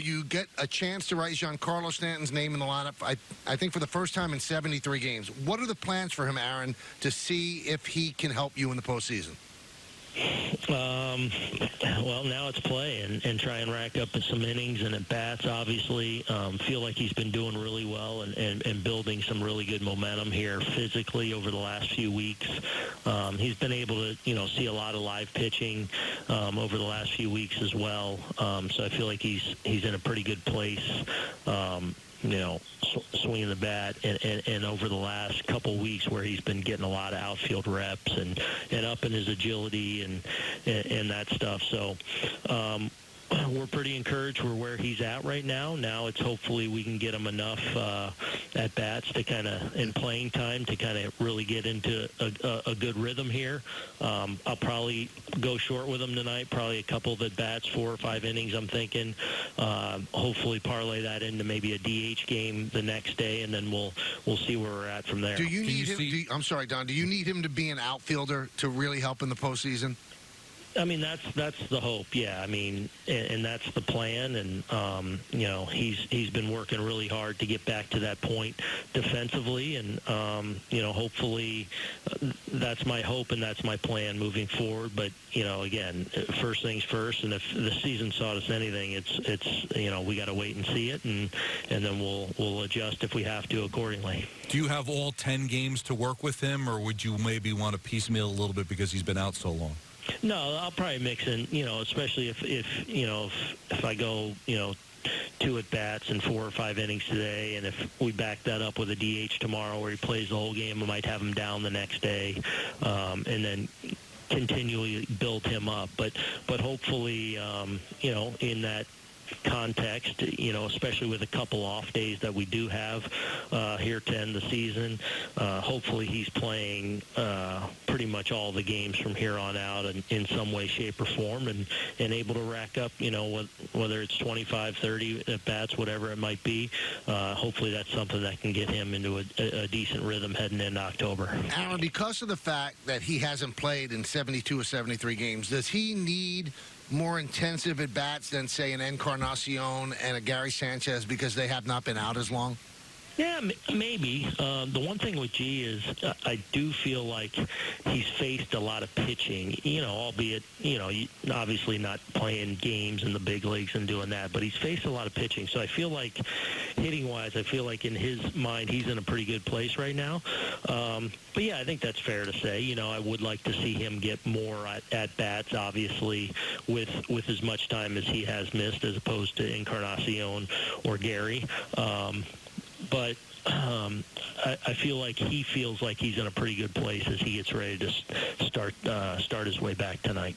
You get a chance to write Giancarlo Stanton's name in the lineup, I, I think, for the first time in 73 games. What are the plans for him, Aaron, to see if he can help you in the postseason? Um, well, now it's play and, and try and rack up some innings and at bats. Obviously, um, feel like he's been doing really well and, and, and building some really good momentum here physically over the last few weeks. Um, he's been able to, you know, see a lot of live pitching um, over the last few weeks as well. Um, so I feel like he's he's in a pretty good place. Um, you know, sw- swinging the bat, and, and, and over the last couple weeks where he's been getting a lot of outfield reps and and up in his agility and and, and that stuff. So. Um, we're pretty encouraged. We're where he's at right now. Now it's hopefully we can get him enough uh, at bats to kind of in playing time to kind of really get into a, a, a good rhythm here. Um, I'll probably go short with him tonight. Probably a couple of at bats, four or five innings. I'm thinking. Uh, hopefully parlay that into maybe a DH game the next day, and then we'll we'll see where we're at from there. Do you Can need you him? see- do you- I'm sorry, Don. Do you need him to be an outfielder to really help in the postseason? I mean, that's that's the hope. Yeah, I mean, and, and that's the plan. And um, you know, he's he's been working really hard to get back to that point defensively, and um, you know, hopefully, uh, that's my hope and that's my plan moving forward. But you know, again, first things first. And if the season taught us anything, it's it's you know, we got to wait and see it, and and then we'll we'll adjust if we have to accordingly. Do you have all 10 games to work with him, or would you maybe want to piecemeal a little bit because he's been out so long? No, I'll probably mix in, you know, especially if, if you know, if, if I go, you know, two at bats and four or five innings today, and if we back that up with a DH tomorrow where he plays the whole game, I might have him down the next day, um, and then continually build him up. But but hopefully, um, you know, in that context, you know, especially with a couple off days that we do have uh, here to end the season. Uh, hopefully, he's playing uh, pretty much all the games from here on out in, in some way, shape, or form, and, and able to rack up, you know, wh- whether it's 25, 30 at bats, whatever it might be. Uh, hopefully, that's something that can get him into a, a decent rhythm heading into October. Aaron, because of the fact that he hasn't played in 72 or 73 games, does he need more intensive at bats than, say, an Encarnacion and a Gary Sanchez because they have not been out as long? Yeah, maybe. Um, the one thing with G is uh, I do feel like he's faced a lot of pitching, you know, albeit, you know, obviously not playing games in the big leagues and doing that, but he's faced a lot of pitching. So I feel like hitting-wise, I feel like in his mind he's in a pretty good place right now. Um, but, yeah, I think that's fair to say. You know, I would like to see him get more at, at bats, obviously, with, with as much time as he has missed as opposed to Encarnacion or Gary. Um, but um, I, I feel like he feels like he's in a pretty good place as he gets ready to start uh, start his way back tonight.